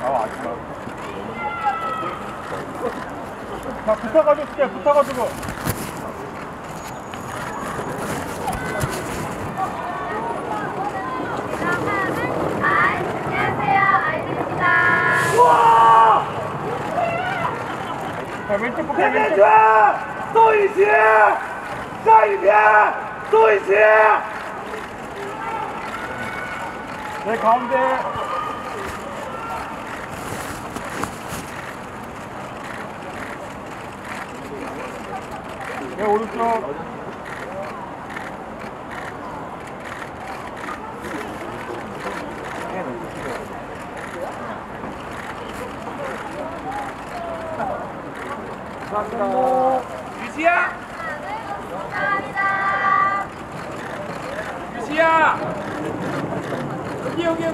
나와 아직 나. 자 붙어가지고 줄게 붙어가지고. 안녕하세요, 아이들입니다. 자 왼쪽 볼게 前面 왼쪽. 去，走一起，上一边，走一起。 내 가운데. 내 오른쪽. 감사합니다. 유시야, 감사합니다. 유시야. Gil, Gil.